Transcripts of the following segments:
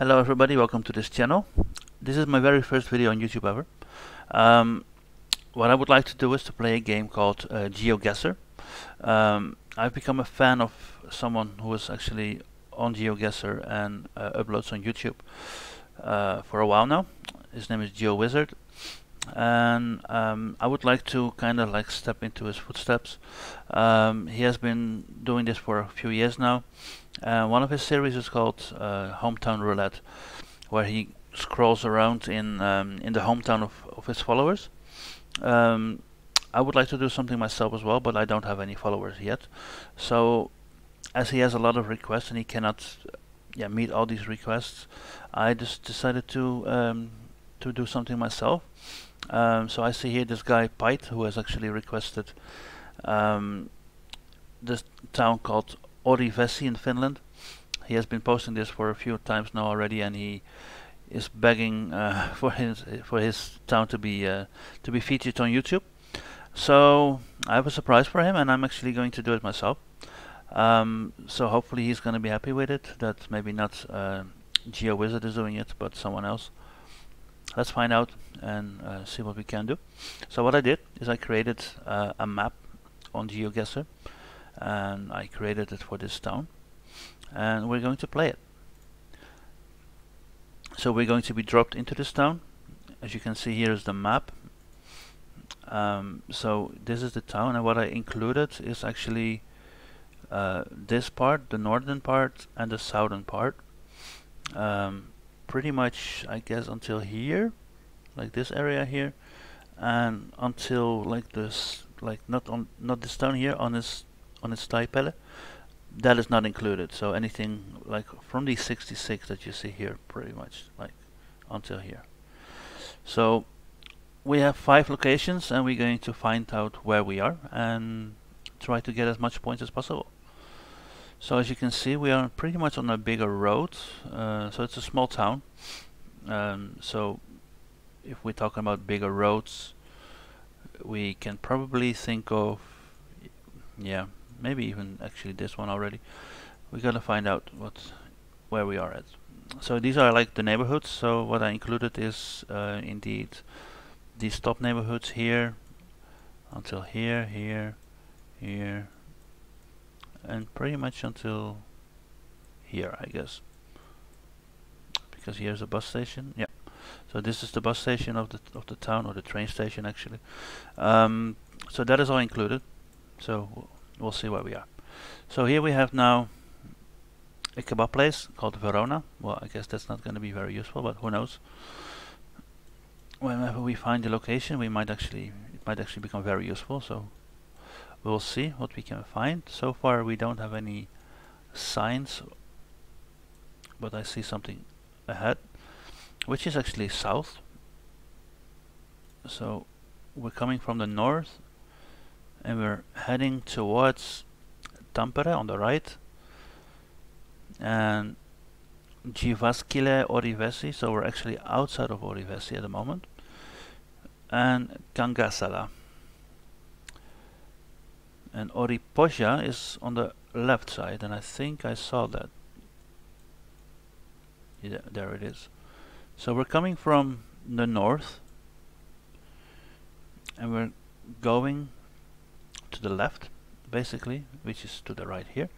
Hello everybody, welcome to this channel. This is my very first video on YouTube ever. Um, what I would like to do is to play a game called uh, GeoGuessr. Um, I've become a fan of someone who is actually on GeoGuessr and uh, uploads on YouTube uh, for a while now. His name is GeoWizard and um, I would like to kind of like step into his footsteps. Um, he has been doing this for a few years now. Uh, one of his series is called uh, Hometown Roulette, where he scrolls around in um, in the hometown of, of his followers. Um, I would like to do something myself as well, but I don't have any followers yet. So, as he has a lot of requests and he cannot, yeah, meet all these requests, I just decided to um, to do something myself. Um, so I see here this guy PYTE who has actually requested um, this town called Orivesi in Finland. He has been posting this for a few times now already, and he is begging uh, for his for his town to be uh, to be featured on YouTube. So I have a surprise for him, and I'm actually going to do it myself. Um, so hopefully he's going to be happy with it. That maybe not uh, GeoWizard is doing it, but someone else let's find out and uh, see what we can do. So what I did is I created uh, a map on GeoGuessr and I created it for this town and we're going to play it. So we're going to be dropped into this town. As you can see here is the map. Um, so this is the town and what I included is actually uh, this part, the northern part and the southern part. Um, pretty much I guess until here like this area here and until like this like not on not this down here on this on its this Taipale that is not included so anything like from the 66 that you see here pretty much like until here so we have five locations and we're going to find out where we are and try to get as much points as possible so as you can see, we are pretty much on a bigger road. Uh, so it's a small town. Um, so if we're talking about bigger roads, we can probably think of, yeah, maybe even actually this one already. We gotta find out what where we are at. So these are like the neighborhoods. So what I included is uh, indeed these top neighborhoods here until here, here, here, and pretty much until here I guess because here's a bus station yeah so this is the bus station of the of the town or the train station actually um, so that is all included so we'll see where we are so here we have now a kebab place called Verona well I guess that's not going to be very useful but who knows whenever we find the location we might actually it might actually become very useful so we'll see what we can find. So far we don't have any signs, but I see something ahead, which is actually south. So we're coming from the north and we're heading towards Tampere on the right. And Jyväskylä Orivesi, so we're actually outside of Orivesi at the moment, and Kangasala and Oripoja is on the left side and I think I saw that. Yeah, there it is. So we're coming from the north and we're going to the left basically which is to the right here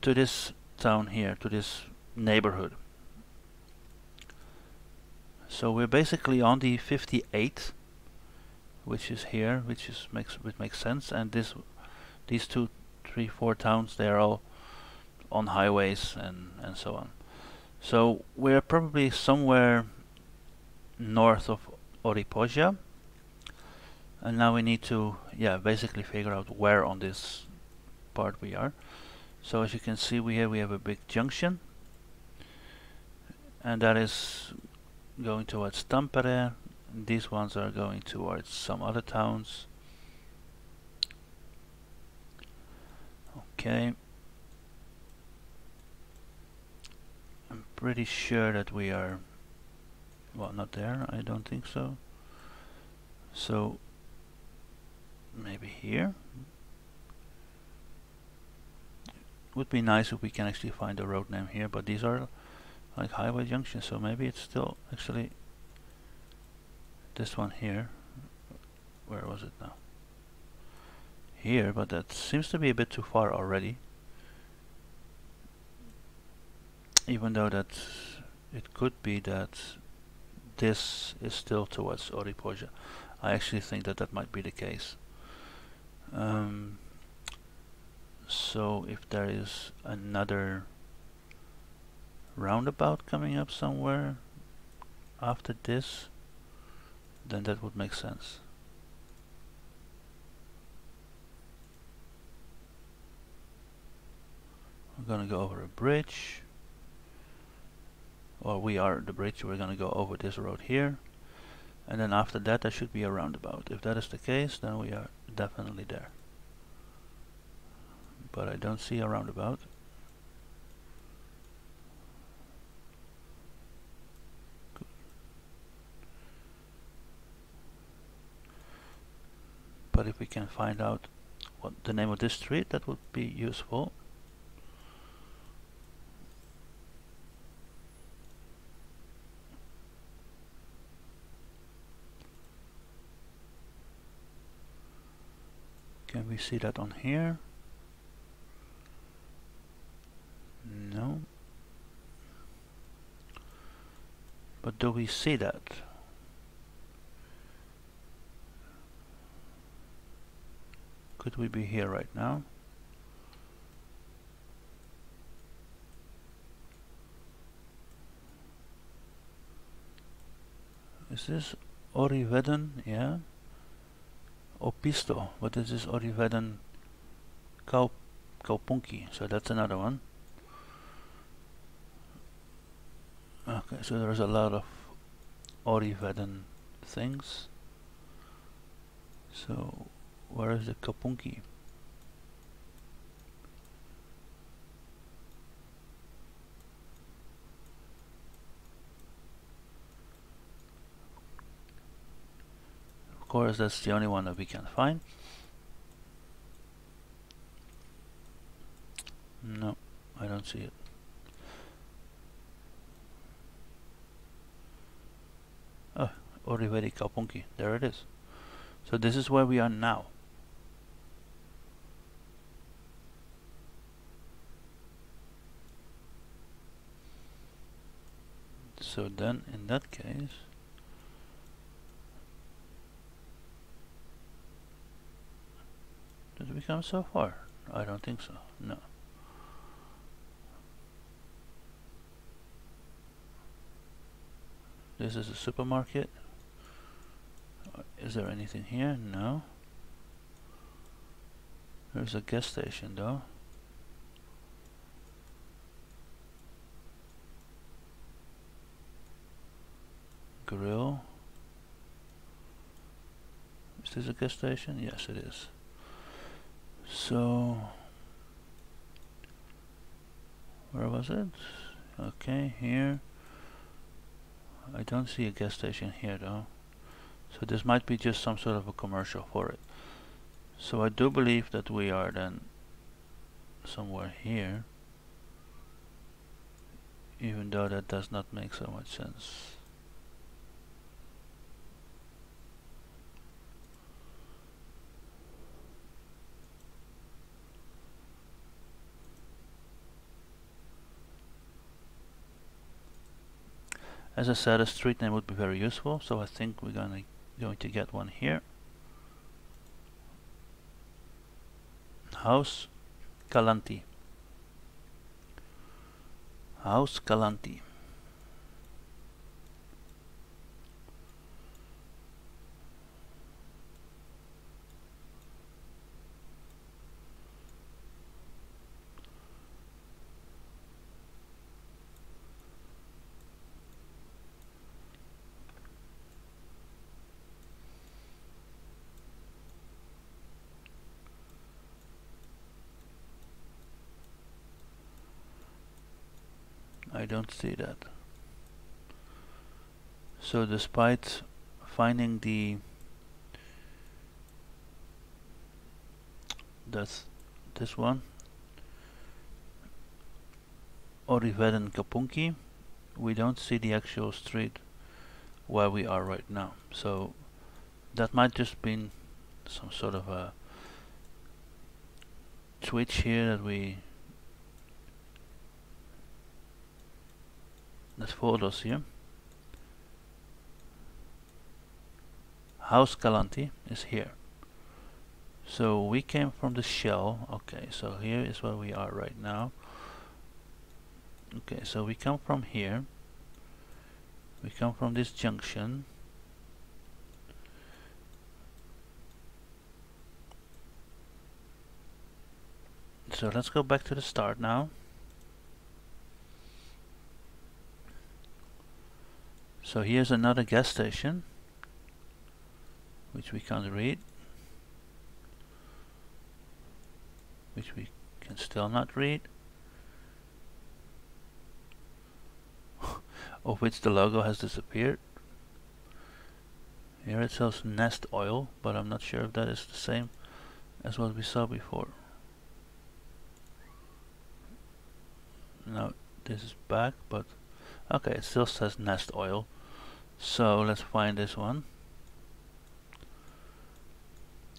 to this town here to this neighborhood so we're basically on the 58 which is here which is makes which makes sense and this these two, three, four towns, they are all on highways and, and so on. So we're probably somewhere north of Oripoja. And now we need to, yeah, basically figure out where on this part we are. So as you can see, we have, we have a big junction. And that is going towards Tampere. These ones are going towards some other towns. Okay. I'm pretty sure that we are, well, not there, I don't think so. So, maybe here. Would be nice if we can actually find the road name here, but these are like highway junctions so maybe it's still actually this one here. Where was it now? Here but that seems to be a bit too far already. Even though that it could be that this is still towards Oripoja. I actually think that that might be the case um, so if there is another roundabout coming up somewhere after this then that would make sense. We're gonna go over a bridge. Or we are the bridge we're gonna go over this road here. And then after that there should be a roundabout. If that is the case then we are definitely there. But I don't see a roundabout. But if we can find out what the name of this street that would be useful can we see that on here no but do we see that Could we be here right now? Is this Oriveden? Yeah. Opisto, but this is Oriveden Kau Kaupunki, so that's another one. Okay, so there's a lot of Oriveden things. So where is the Kapunki? Of course, that's the only one that we can find. No, I don't see it. Oh, Oriveri Kapunki, there it is. So this is where we are now. so then in that case did we come so far? I don't think so, no. This is a supermarket. Is there anything here? No. There's a gas station though. grill. Is this a gas station? Yes, it is. So, where was it? Okay, here. I don't see a gas station here though. So this might be just some sort of a commercial for it. So I do believe that we are then somewhere here. Even though that does not make so much sense. As I said, a street name would be very useful, so I think we're gonna going to get one here. House Galanti. House Galanti. I don't see that. So despite finding the that's this one Oriveden Kapunki we don't see the actual street where we are right now. So that might just been some sort of a switch here that we followed us here. House Galanti is here. So we came from the shell. Okay, so here is where we are right now. Okay, so we come from here. We come from this junction. So let's go back to the start now. So here's another gas station which we can't read which we can still not read. Of which the logo has disappeared. Here it says Neste Oil but I'm not sure if that is the same as what we saw before. Now this is back but okay it still says Neste Oil so let's find this one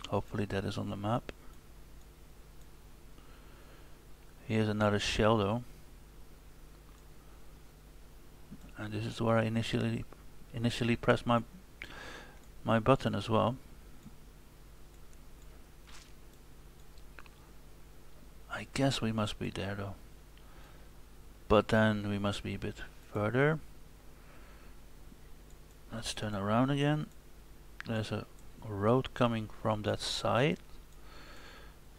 hopefully that is on the map Here's another shell though. And this is where I initially initially pressed my my button as well. I guess we must be there though. But then we must be a bit further. Let's turn around again. There's a road coming from that side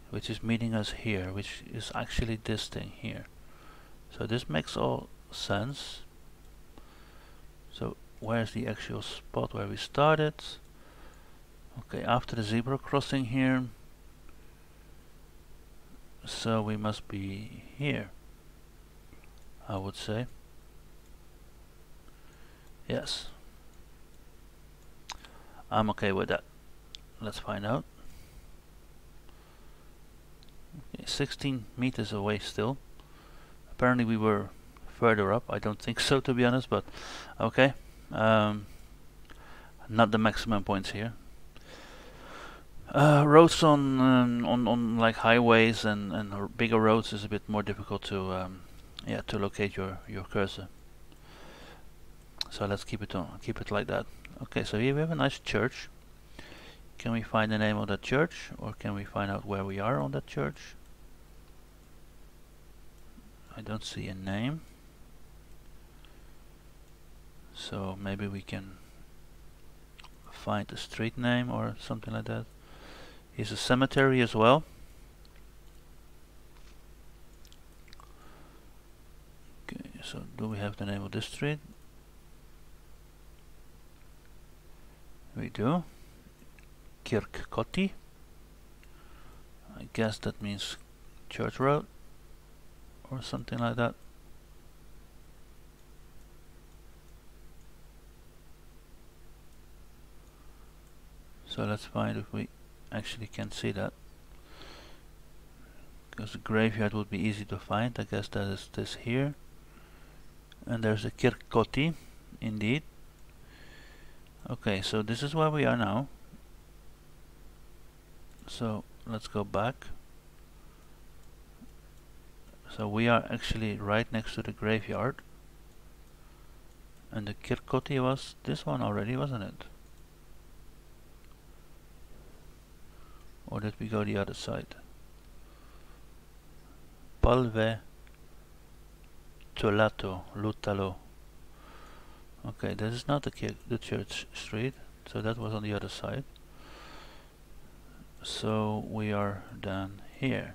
which is meeting us here, which is actually this thing here. So this makes all sense. So where's the actual spot where we started? Okay, after the zebra crossing here. So we must be here, I would say. Yes. I'm okay with that. Let's find out. 16 meters away still. Apparently we were further up. I don't think so to be honest, but okay. Um, not the maximum points here. Uh, roads on, um, on on like highways and and bigger roads is a bit more difficult to um, yeah to locate your your cursor. So let's keep it on keep it like that. Okay, so here we have a nice church. Can we find the name of that church, or can we find out where we are on that church? I don't see a name so maybe we can find a street name or something like that here's a cemetery as well okay so do we have the name of this street we do Kirkkotti I guess that means church road or something like that. So let's find if we actually can see that. Because the graveyard would be easy to find. I guess that is this here. And there's a Kirkkotti, indeed. Okay, so this is where we are now. So let's go back. So we are actually right next to the graveyard. And the Kirkkotti was this one already, wasn't it? Or did we go the other side? Palve Tolato Lutalo. Okay, this is not the, the church street, so that was on the other side. So we are down here.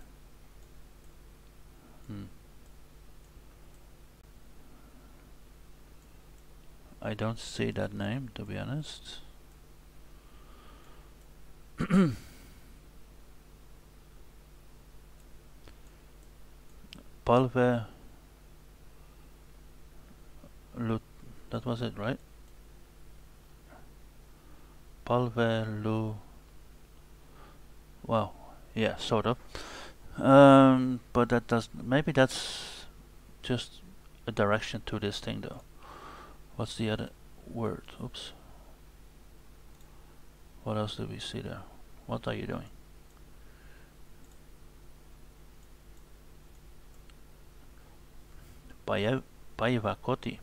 Hmm. I don't see that name, to be honest. Palve Lut that was it, right? Palve Lu Well, yeah, sort of. Um, but that does maybe that's just a direction to this thing though. What's the other word? Oops. What else do we see there? What are you doing? Päiväkoti.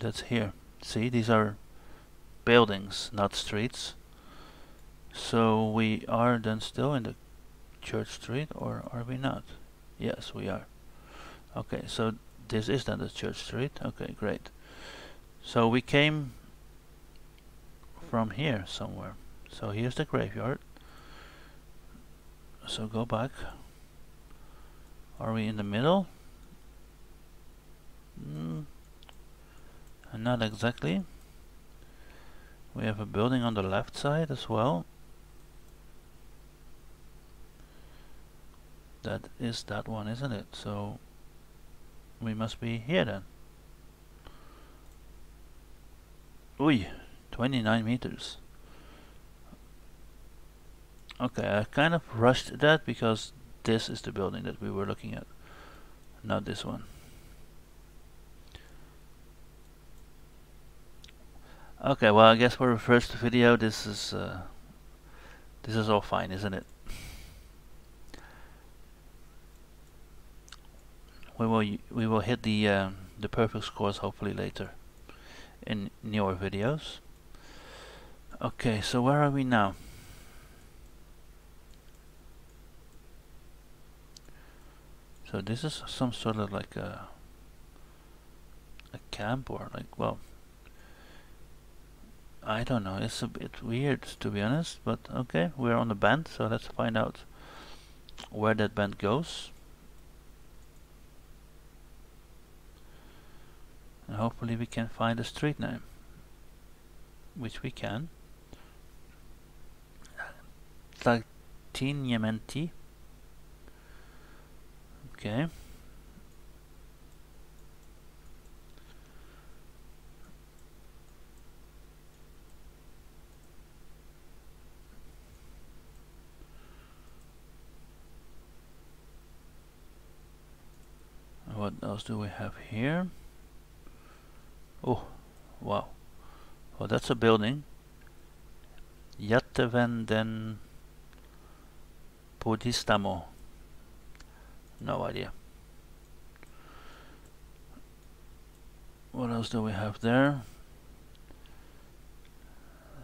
That's here. See, these are buildings, not streets. So we are then still in the church street, or are we not? Yes, we are. Okay, so this is then the church street. Okay, great. So we came from here somewhere. So here's the graveyard. So go back. Are we in the middle? Mm, Uh, not exactly. We have a building on the left side as well. That is that one, isn't it? So we must be here then. Ui, 29 meters. Okay, I kind of rushed that because this is the building that we were looking at, not this one. Okay, well I guess for the first video this is uh, this is all fine, isn't it? We will we will hit the uh, the perfect scores hopefully later in newer videos. Okay, so where are we now? So this is some sort of like a a camp or like well I don't know, it's a bit weird to be honest, but okay, we're on the band, so let's find out where that band goes. And hopefully we can find a street name. Which we can. Tlatiniementi. Okay. What else do we have here? Oh, wow. Well, that's a building. Jättevenden Buddhistamo. No idea. What else do we have there?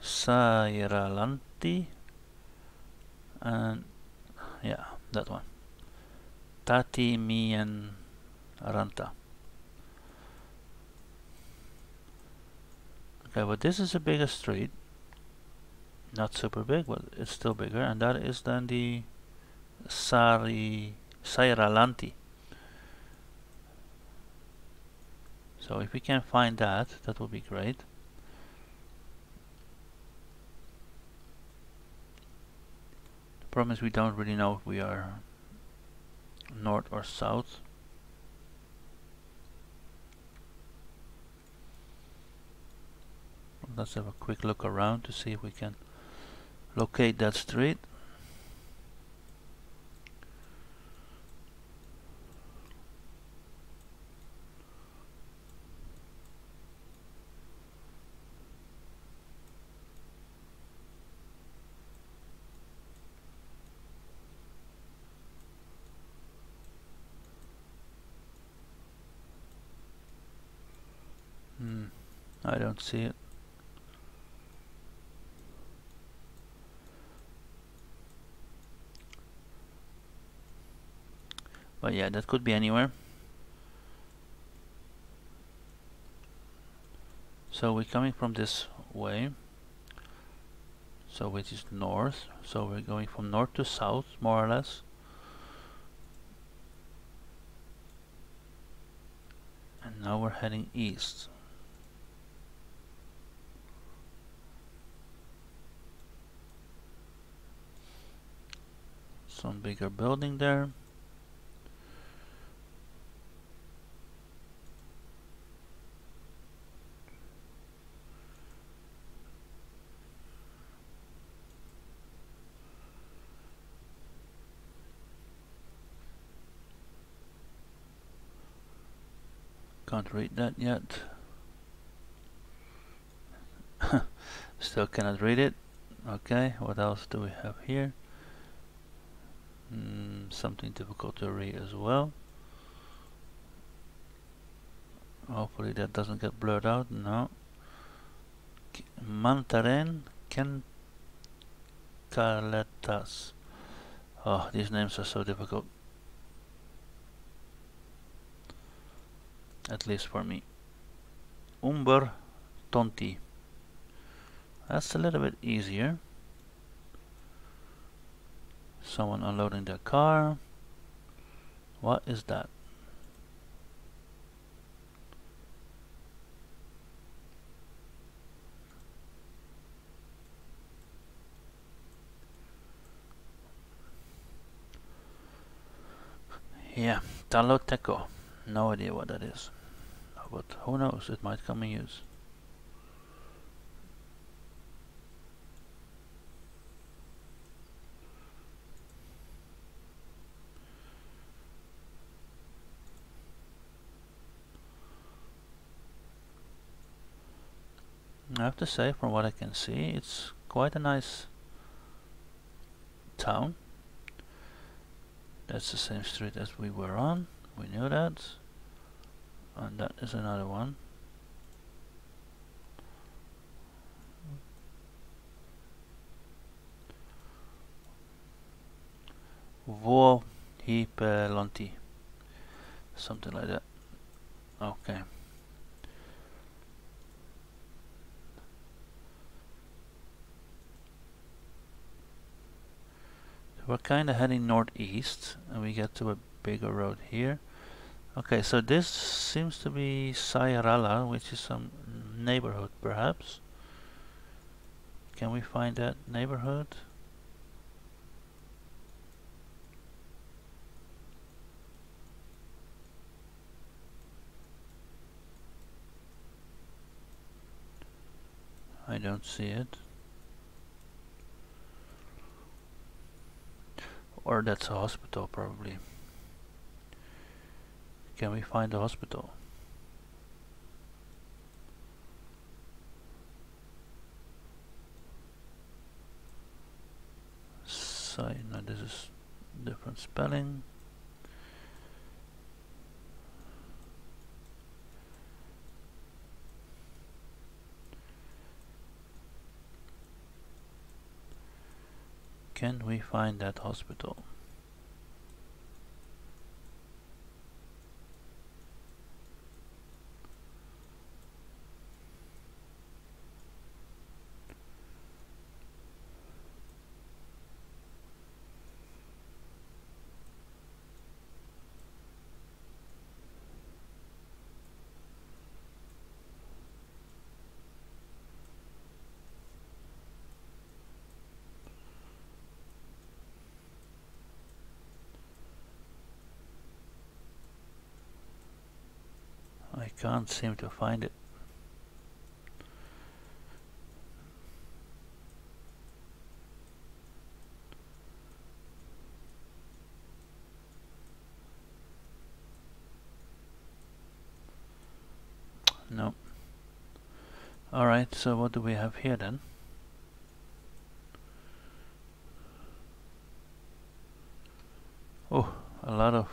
Sairalanti. And yeah, that one. Tati Mien Ranta. Okay, but this is a bigger street. Not super big, but it's still bigger. And that is then the Sari Sairalanti. So if we can find that, that would be great. The problem is we don't really know if we are north or south. Let's have a quick look around to see if we can locate that street. Hmm, I don't see it. But yeah, that could be anywhere. So we're coming from this way. So which is north. So we're going from north to south, more or less. And now we're heading east. Some bigger building there. Can't read that yet. Still cannot read it. Okay, what else do we have here? Mm, something difficult to read as well. Hopefully that doesn't get blurred out. No. Mantaren Kenkaletas. Oh, these names are so difficult. At least for me. Umber Tonti. That's a little bit easier. Someone unloading their car. What is that? Yeah, Taloteco. No idea what that is. But who knows, it might come in use. I have to say, from what I can see, it's quite a nice town. That's the same street as we were on, we knew that. And that is another one. Vuohipelanti. Something like that. Okay. we're kind of heading northeast and we get to a bigger road here okay so this seems to be Sairala which is some neighborhood perhaps. Can we find that neighborhood? I don't see it. Or that's a hospital probably. Can we find a hospital? So, no, this is different spelling. Can we find that hospital? Can't seem to find it. No. Alright, so what do we have here then? Oh, a lot of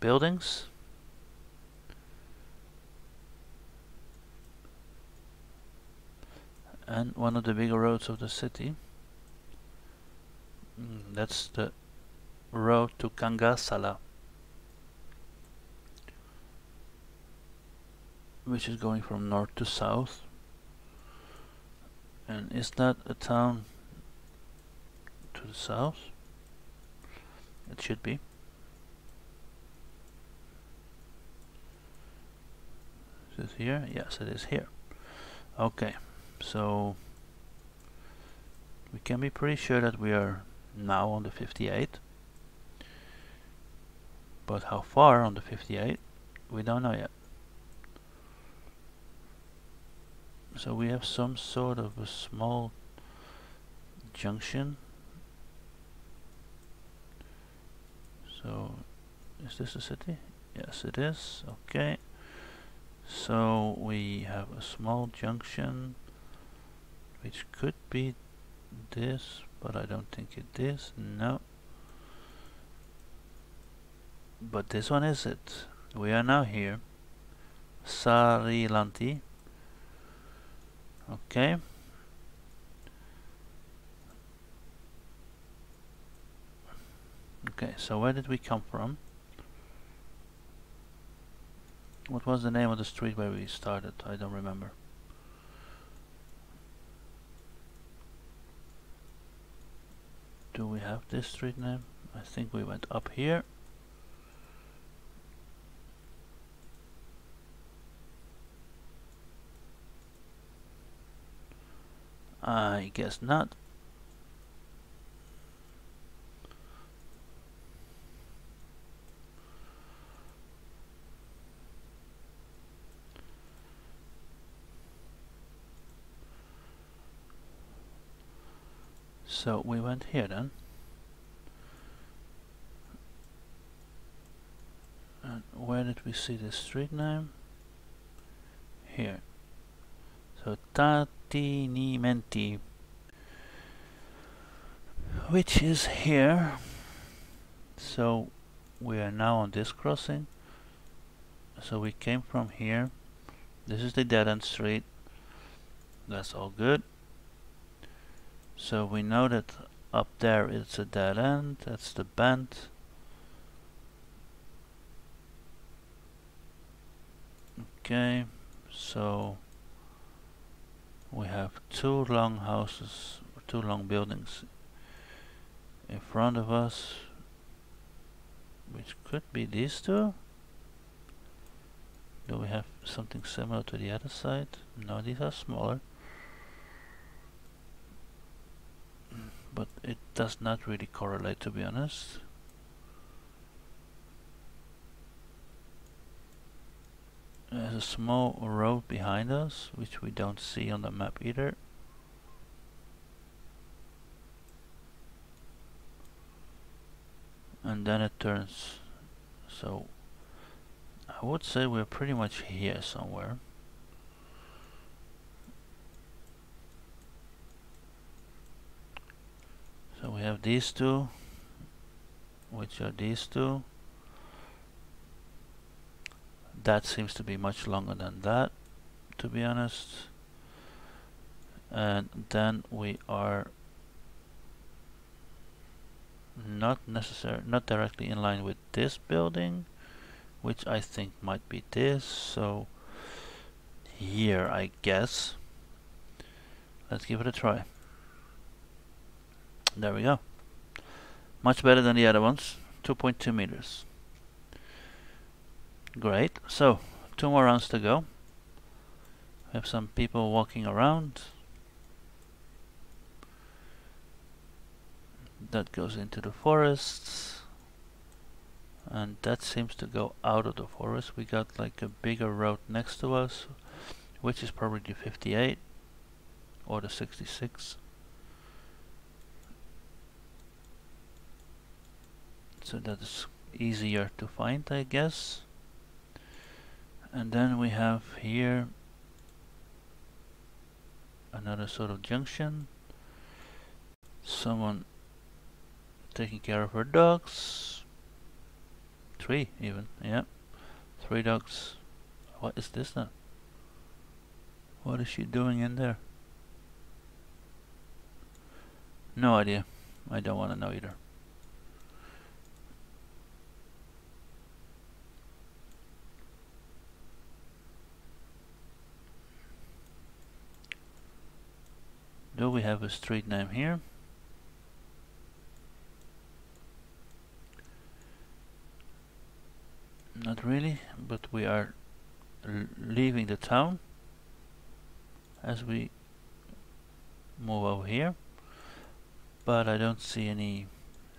buildings. And one of the bigger roads of the city. Mm, that's the road to Kangasala, which is going from north to south. And is that a town to the south? It should be. Is it here? Yes, it is here. Okay so we can be pretty sure that we are now on the 58 but how far on the 58 we don't know yet. So we have some sort of a small junction. So is this a city? Yes it is. Okay. So we have a small junction which could be this, but I don't think it is. No. But this one is it. We are now here. Sarilanti. Okay. Okay, so where did we come from? What was the name of the street where we started? I don't remember. Do we have this street name? I think we went up here. I guess not. So we went here then. And where did we see the street name? Here. So Tatinimenti, which is here. So we are now on this crossing. So we came from here. This is the dead end street. That's all good. So we know that up there it's a dead end, that's the bend. Okay, so we have two long houses, two long buildings in front of us, which could be these two. Do we have something similar to the other side? No, these are smaller. But it does not really correlate to be honest. There's a small road behind us which we don't see on the map either. And then it turns so I would say we're pretty much here somewhere. So we have these two, which are these two. That seems to be much longer than that, to be honest. And then we are not necessarily, not directly in line with this building, which I think might be this. So here, I guess. Let's give it a try. There we go. Much better than the other ones. 2.2 meters. Great. So, two more rounds to go. We have some people walking around. That goes into the forests. And that seems to go out of the forest. We got like a bigger road next to us, which is probably the 58 or the 66. So that's easier to find I guess. And then we have here another sort of junction. Someone taking care of her dogs. Three even. Yeah. Three dogs. What is this now what is she doing in there? No idea. I don't want to know either Do we have a street name here? Not really, but we are leaving the town as we move over here. But I don't see any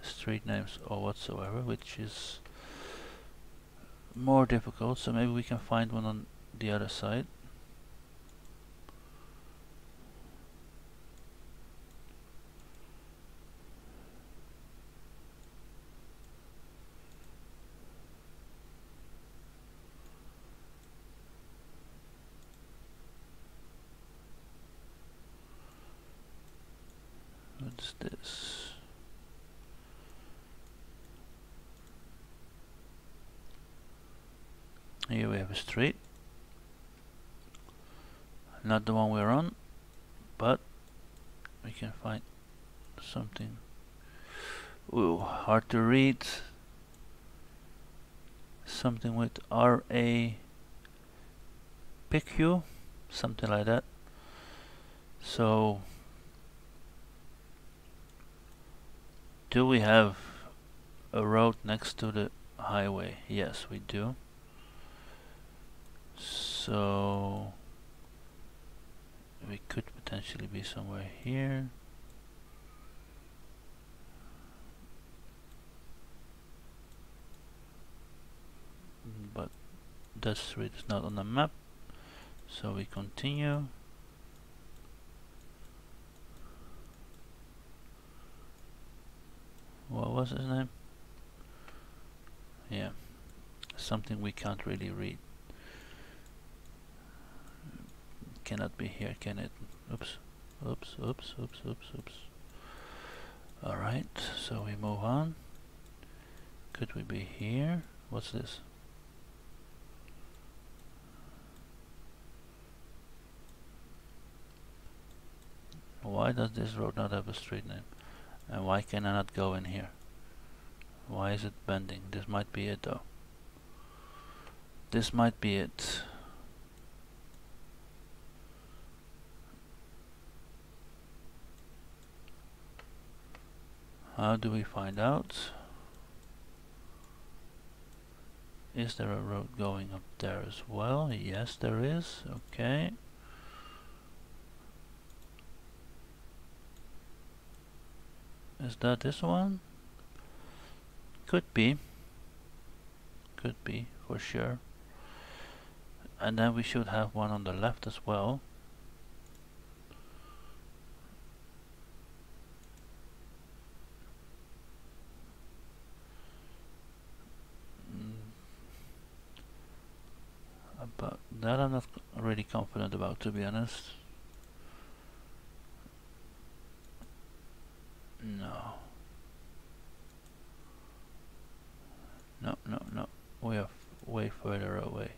street names or whatsoever, which is more difficult. So maybe we can find one on the other side. What's this? Here we have a street. Not the one we're on, but we can find something. Ooh, hard to read. Something with R A PQ, something like that. So, do we have a road next to the highway? Yes, we do. So, we could potentially be somewhere here. But that street is not on the map. So we continue. What was his name? Yeah, something we can't really read. Cannot be here, can it? Oops, oops, oops, oops, oops, oops. Alright, so we move on. Could we be here? What's this? Why does this road not have a street name? And why can I not go in here? Why is it bending? This might be it though. This might be it. How do we find out? Is there a road going up there as well? Yes, there is. Okay. Is that this one? Could be. Could be, for sure. And then we should have one on the left as well. But that I'm really confident about, to be honest. No. No, no, no. We are way further away.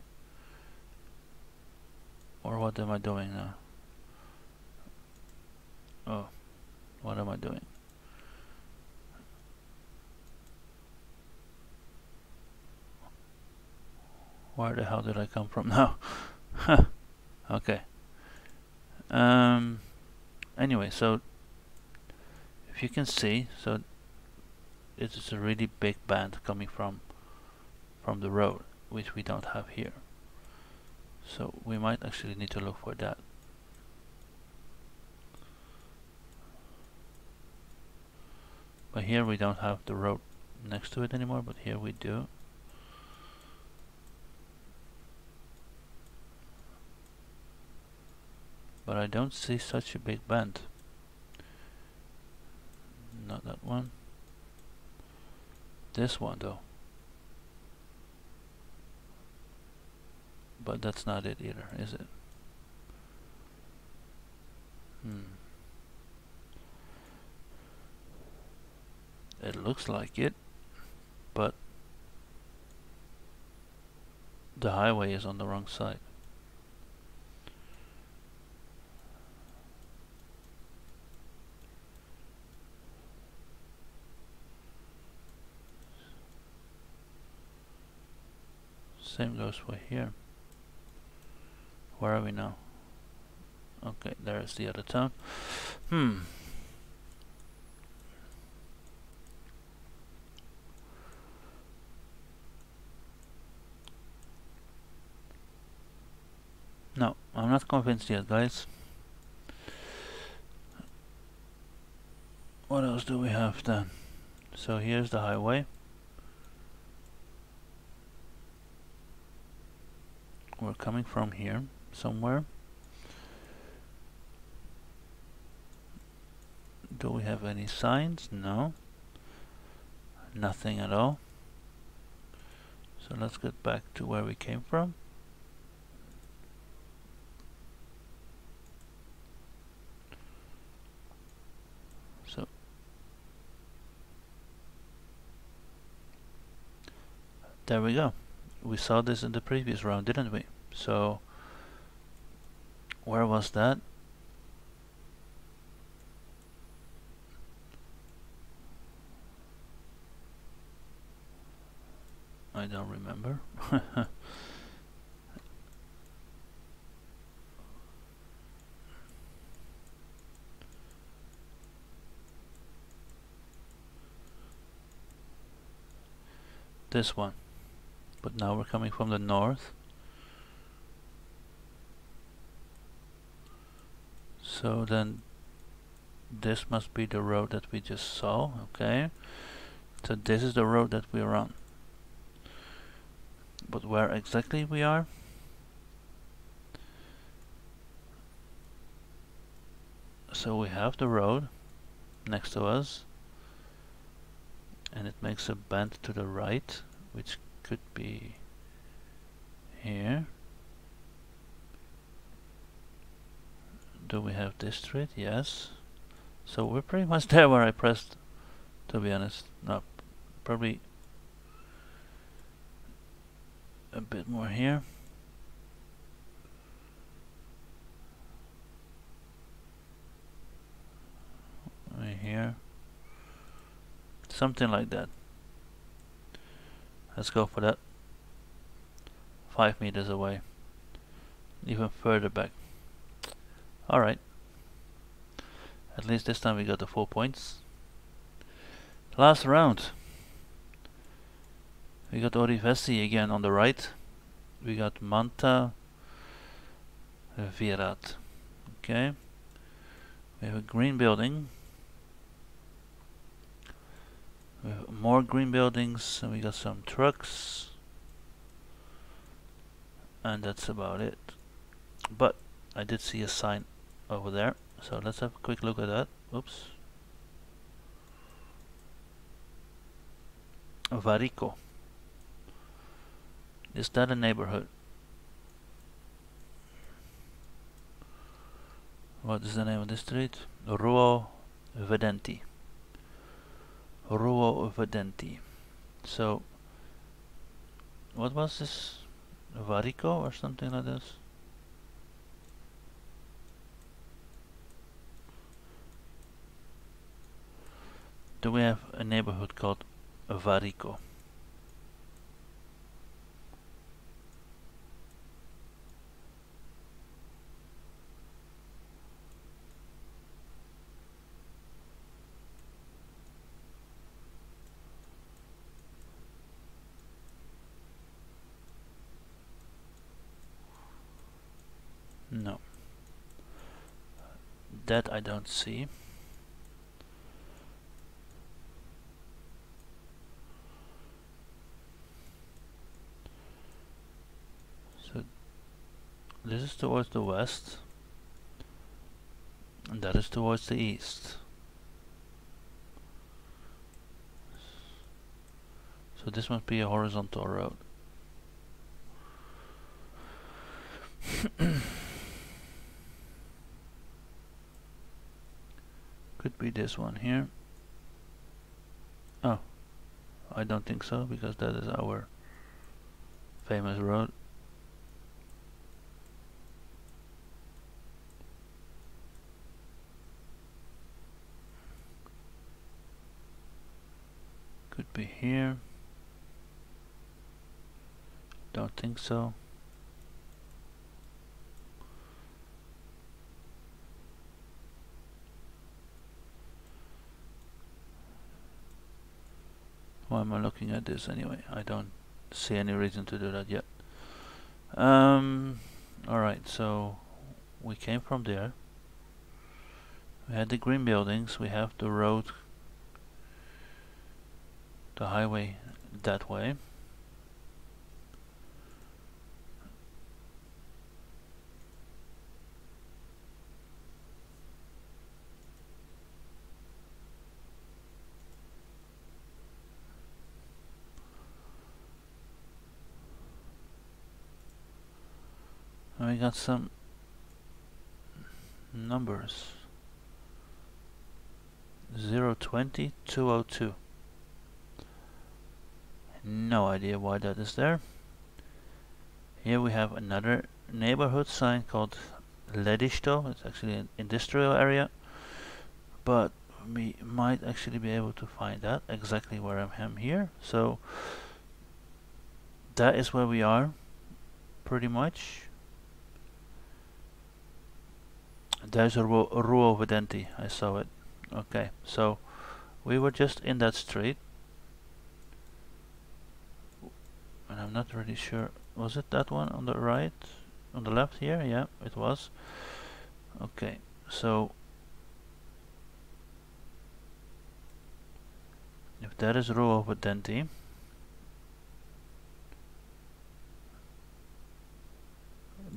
Or what am I doing now? Oh, what am I doing? Where the hell did I come from now? Okay. Um. Anyway, so if you can see, so it is a really big band coming from from the road, which we don't have here. So we might actually need to look for that. But here we don't have the road next to it anymore, but here we do. but I don't see such a big bend. Not that one. This one though. But that's not it either, is it? Hmm. It looks like it, but the highway is on the wrong side. Same goes for here. Where are we now? Okay, there's the other town. Hmm. No, I'm not convinced yet, guys. What else do we have then? So here's the highway. we're coming from here somewhere. Do we have any signs? No. Nothing at all. So let's get back to where we came from. So there we go. We saw this in the previous round didn't we? So, where was that? I don't remember. this one but now we're coming from the north so then this must be the road that we just saw okay? So this is the road that we're on but where exactly we are? So we have the road next to us and it makes a bend to the right which could be here do we have this street yes. So we're pretty much there where I pressed to be honest. No probably a bit more here. Right here. Something like that. Let's go for that. Five meters away. Even further back alright at least this time we got the four points. Last round. We got Orivesi again on the right. We got Manta Virat. Okay. We have a green building. We have more green buildings and we got some trucks. And that's about it. But I did see a sign over there. So let's have a quick look at that. Oops. Varico. Is that a neighborhood? What is the name of the street? Ruo Vedenti. Ruo Vedenti. So, what was this? Varico or something like this? Do we have a neighborhood called Varico? No. That I don't see. So this is towards the west and that is towards the east. So this must be a horizontal road. could be this one here oh I don't think so because that is our famous road could be here don't think so Why am I looking at this anyway? I don't see any reason to do that yet. Um, Alright, so we came from there. We had the green buildings, we have the road, the highway that way. We got some numbers. 020 202 no idea why that is there. Here we have another neighborhood sign called Ledisto. It's actually an industrial area but we might actually be able to find that exactly where I am here. So that is where we are pretty much there's a Ruo Vedenti I saw it. Okay so we were just in that street. And I'm not really sure was it that one on the right? On the left here? Yeah it was. Okay so if that is Ruo Vedenti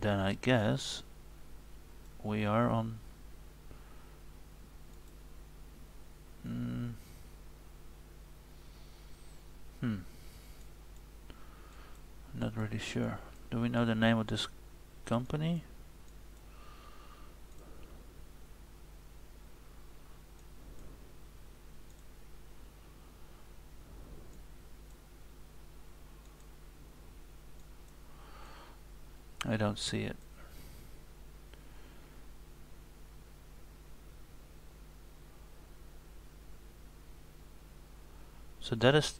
then I guess we are on. Mm, hmm. Not really sure. Do we know the name of this company? I don't see it. So that is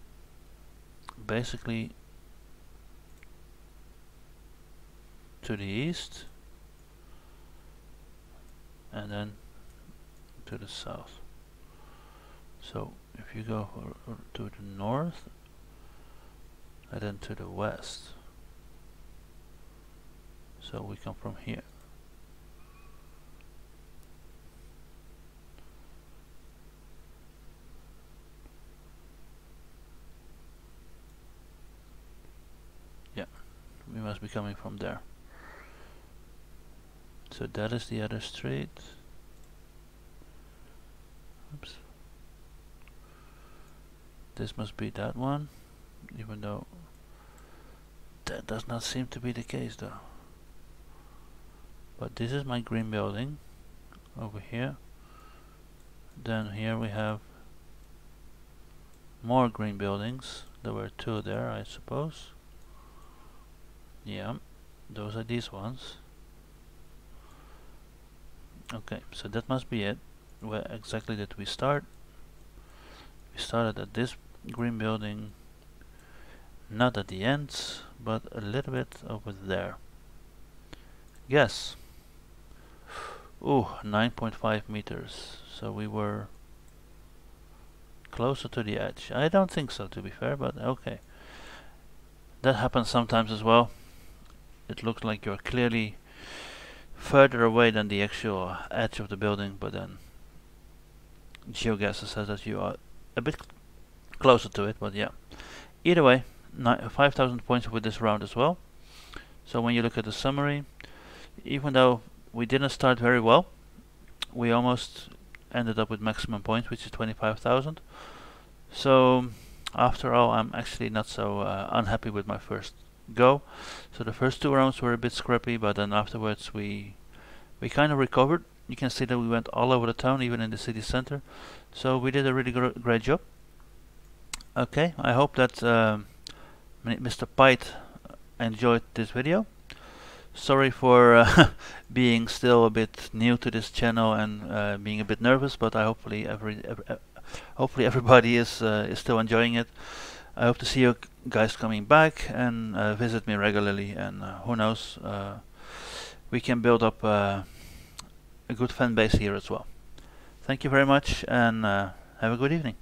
basically to the east and then to the south. So if you go to the north and then to the west so we come from here yeah we must coming from there. So that is the other street. Oops. This must be that one even though that does not seem to be the case though. But this is my green building over here. Then here we have more green buildings. There were two there I suppose yeah those are these ones okay so that must be it where exactly did we start we started at this green building not at the ends but a little bit over there yes Oh, 9.5 meters. So we were closer to the edge. I don't think so, to be fair, but okay. That happens sometimes as well. It looks like you're clearly further away than the actual edge of the building, but then GeoGuessr says that you are a bit closer to it, but yeah. Either way, 5,000 points with this round as well. So when you look at the summary, even though we didn't start very well. We almost ended up with maximum points, which is 25,000. So after all, I'm actually not so uh, unhappy with my first go. So the first two rounds were a bit scrappy, but then afterwards we we kind of recovered. You can see that we went all over the town, even in the city center. So we did a really gr great job. Okay, I hope that Mr. PYTE enjoyed this video sorry for uh, being still a bit new to this channel and uh, being a bit nervous, but I hopefully every, every hopefully everybody is uh, is still enjoying it. I hope to see you guys coming back and uh, visit me regularly, and uh, who knows, we can build up a good fan base here as well. Thank you very much, and have a good evening.